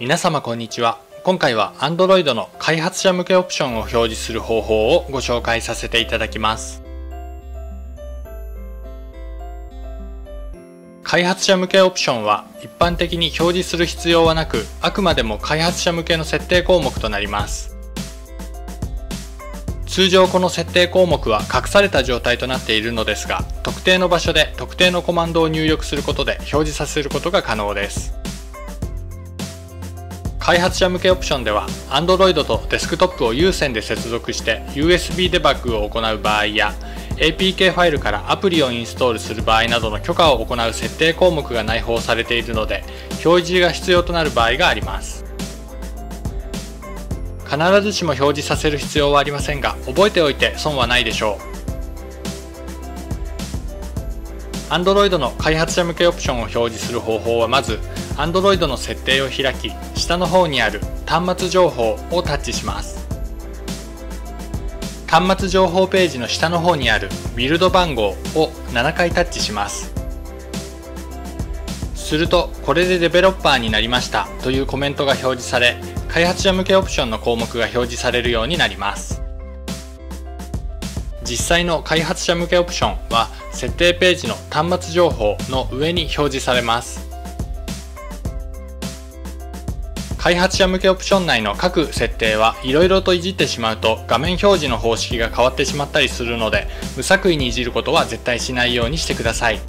皆様こんにちは。今回は Android の開発者向けオプションを表示する方法をご紹介させていただきます。開発者向けオプションは一般的に表示する必要はなくあくまでも開発者向けの設定項目となります。通常この設定項目は隠された状態となっているのですが特定の場所で特定のコマンドを入力することで表示させることが可能です。開発者向けオプションでは Android とデスクトップを有線で接続して USB デバッグを行う場合や APK ファイルからアプリをインストールする場合などの許可を行う設定項目が内包されているので表示が必要となる場合があります。必ずしも表示させる必要はありませんが覚えておいて損はないでしょう。Android の開発者向けオプションを表示する方法はまず Android の設定を開き下の方にある端末情報をタッチします。端末情報ページの下の方にあるビルド番号を7回タッチします。するとこれでデベロッパーになりましたというコメントが表示され開発者向けオプションの項目が表示されるようになります。実際の開発者向けオプションは設定ページの端末情報の上に表示されます。開発者向けオプション内の各設定はいろいろといじってしまうと画面表示の方式が変わってしまったりするので無作為にいじることは絶対しないようにしてください。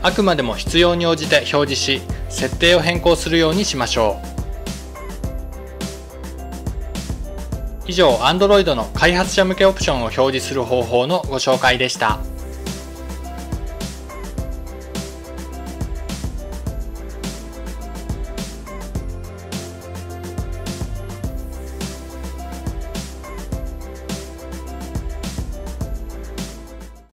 あくまでも必要に応じて表示し設定を変更するようにしましょう。以上 Android の開発者向けオプションを表示する方法のご紹介でした。